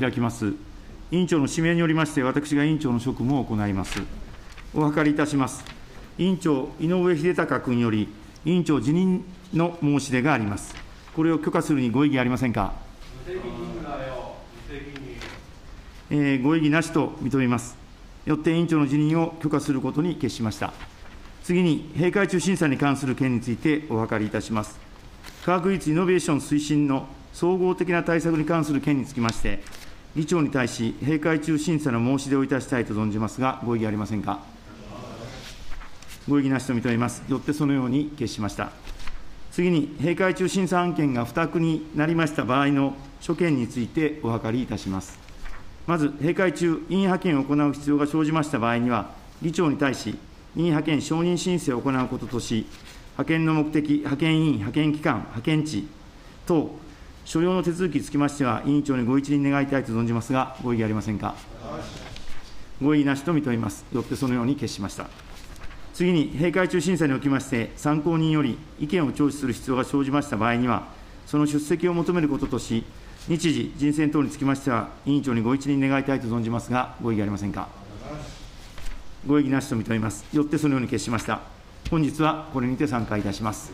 開きます。委員長の指名によりまして、私が委員長の職務を行います。お諮りいたします。委員長、井上秀隆君より、委員長辞任の申し出があります。これを許可するにご異議ありませんか？えーご異議なしと認めます。よって委員長の辞任を許可することに決しました。次に、閉会中審査に関する件についてお諮りいたします。科学技術イノベーション推進の総合的な対策に関する件につきまして、議長に対し、閉会中審査の申し出をいたしたいと存じますが、ご異議ありませんか？ご異議なしと認めます。よってそのように決しました。次に、閉会中審査案件が不択になりました場合の諸件についてお諮りいたします。まず、閉会中、委員派遣を行う必要が生じました場合には、議長に対し、委員派遣承認申請を行うこととし、派遣の目的、派遣委員、派遣期間、派遣地等、所要の手続きにつきましては、委員長にご一任願いたいと存じますが、ご異議ありませんか？ご異議なしと認めます。よってそのように決しました。次に、閉会中審査におきまして、参考人より意見を聴取する必要が生じました場合には、その出席を求めることとし、日時、人選等につきましては、委員長にご一任願いたいと存じますが、ご異議ありませんか？ご異議なしと認めます。よってそのように決しました。本日はこれにて参加いたします。